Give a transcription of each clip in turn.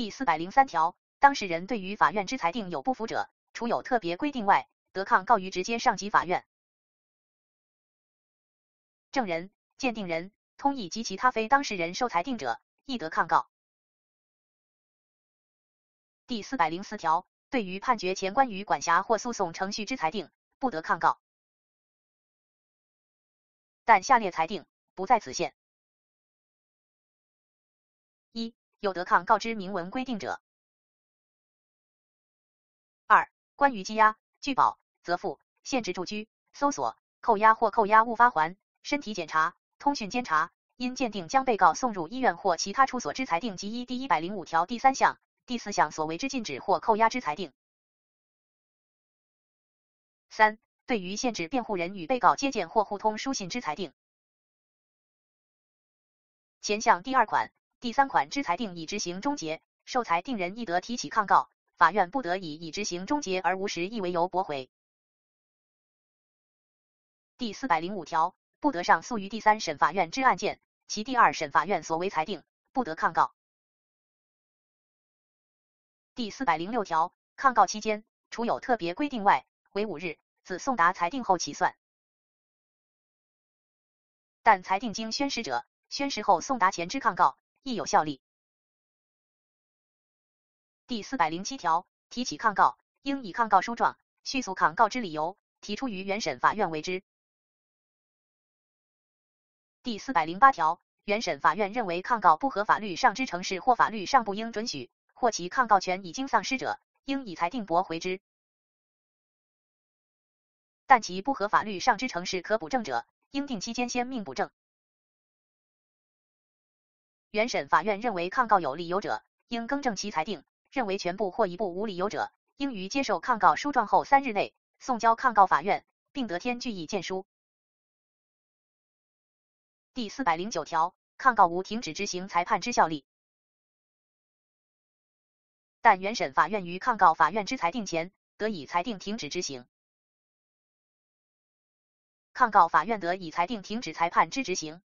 第四百零三条，当事人对于法院之裁定有不服者，除有特别规定外，得抗告于直接上级法院。证人、鉴定人、通译及其他非当事人受裁定者，亦得抗告。第四百零四条，对于判决前关于管辖或诉讼程序之裁定，不得抗告。但下列裁定不在此限：一、有得抗告知明文规定者；二、关于羁押、拒保、责付、限制住居、搜索、扣押或扣押物发还、身体检查、通讯监察，因鉴定将被告送入医院或其他处所之裁定及依第一百零五条第三项。第四项所为之禁止或扣押之裁定。三、对于限制辩护人与被告接见或互通书信之裁定。前项第二款、第三款之裁定已执行终结，受裁定人亦得提起抗告，法院不得以已执行终结而无实意为由驳回。第四百零五条，不得上诉于第三审法院之案件，其第二审法院所为裁定，不得抗告。第四百零六条，抗告期间，除有特别规定外，为五日，自送达裁定后起算。但裁定经宣誓者，宣誓后送达前之抗告亦有效力。第四百零七条，提起抗告，应以抗告书状、叙述抗告之理由，提出于原审法院为之。第四百零八条，原审法院认为抗告不合法律上之程式或法律上不应准许。或其抗告权已经丧失者，应以裁定驳回之；但其不合法律上之程式可补正者，应定期间先命补正。原审法院认为抗告有理由者，应更正其裁定；认为全部或一部无理由者，应于接受抗告书状后三日内送交抗告法院，并得添具意见书。第四百零九条，抗告无停止执行裁判之效力。但原审法院于抗告法院之裁定前，得以裁定停止执行。抗告法院得以裁定停止裁判之执行。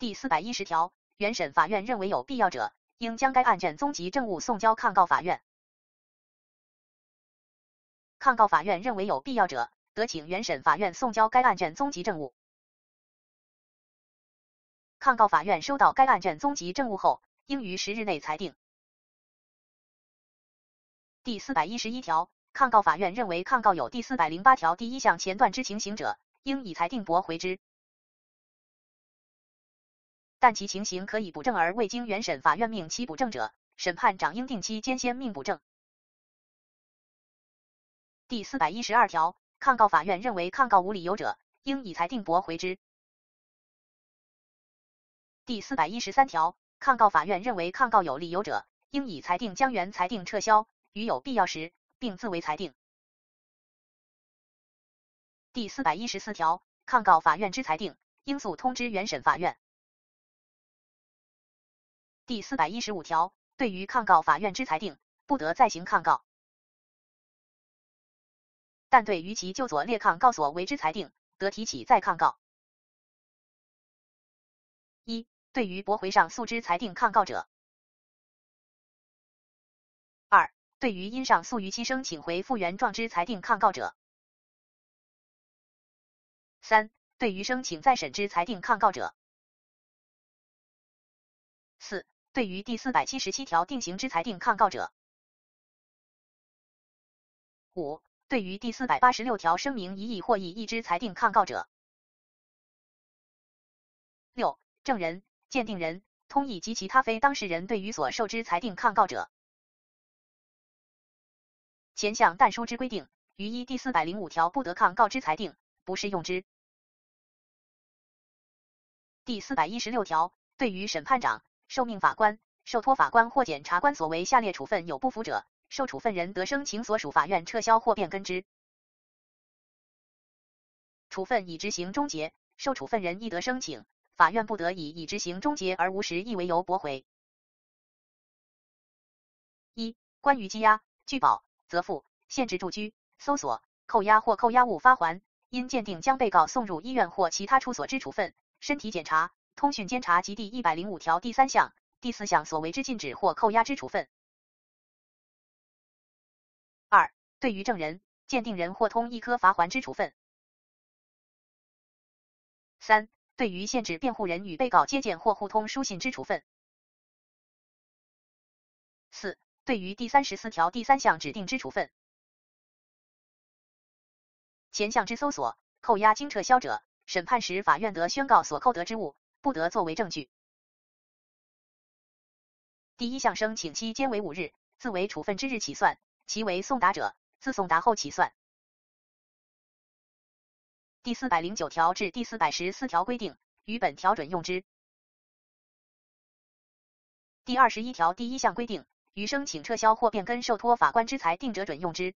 第四百一十条，原审法院认为有必要者，应将该案卷宗及证物送交抗告法院。抗告法院认为有必要者，得请原审法院送交该案卷宗及证物。抗告法院收到该案卷宗及证物后，应于十日内裁定。第四百一十一条，抗告法院认为抗告有第四百零八条第一项前段之情形者，应以裁定驳回之。但其情形可以补正而未经原审法院命其补正者，审判长应定期间先命补正。第四百一十二条，抗告法院认为抗告无理由者，应以裁定驳回之。第四百一十三条。抗告法院认为抗告有理由者，应以裁定将原裁定撤销，于有必要时，并自为裁定。第四百一十四条，抗告法院之裁定，应速通知原审法院。第四百一十五条，对于抗告法院之裁定，不得再行抗告，但对于其就左列抗告所为之裁定，得提起再抗告。一。对于驳回上诉之裁定抗告者；二、对于因上诉逾期申请回复原状之裁定抗告者；三、对于申请再审之裁定抗告者；对于第四百七十七条定刑之裁定抗告者；五、对于第四百八十六条声明一意或异议之裁定抗告者；六、证人。鉴定人、通译及其他非当事人对于所受之裁定抗告者，前项但书之规定，于依第四百零五条不得抗告之裁定，不适用之。第四百一十六条，对于审判长、受命法官、受托法官或检察官所为下列处分有不服者，受处分人得申请所属法院撤销或变更之。处分已执行终结，受处分人亦得申请。法院不得以已执行终结而无实意为由驳回。一、关于羁押、拒保、责付、限制住居、搜索、扣押或扣押物发还，因鉴定将被告送入医院或其他处所之处分、身体检查、通讯监察及第一百零五条第三项、第四项所为之禁止或扣押之处分。二、对于证人、鉴定人或通一科罚还之处分。三、对于限制辩护人与被告接见或互通书信之处分。四、对于第三十四条第三项指定之处分。前项之搜索、扣押、经撤销者，审判时法院得宣告所扣得之物不得作为证据。第一项声请期间为五日，自为处分之日起算；其为送达者，自送达后起算。第四百零九条至第四百十四条规定，与本条准用之。第二十一条第一项规定，于声请撤销或变更受托法官之裁定者准用之。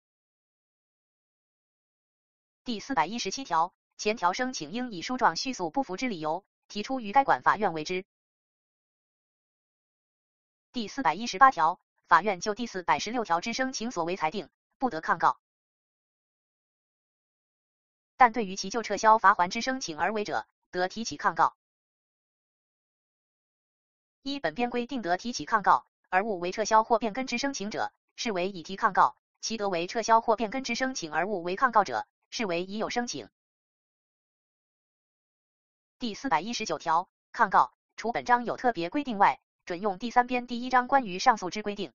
第四百一十七条，前条声请应以书状叙述不服之理由，提出于该管法院为之。第四百一十八条，法院就第四百十六条之声请所为裁定，不得抗告。但对于其就撤销罚还之声请而为者，得提起抗告。一本编规定得提起抗告，而误为撤销或变更之声请者，视为已提抗告；其得为撤销或变更之声请而误为抗告者，视为已有申请。第四百一十九条，抗告除本章有特别规定外，准用第三编第一章关于上诉之规定。